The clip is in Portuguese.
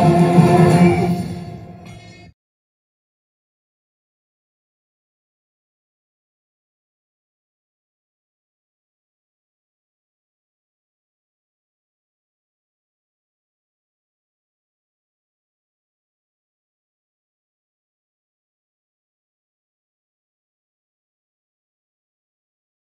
Música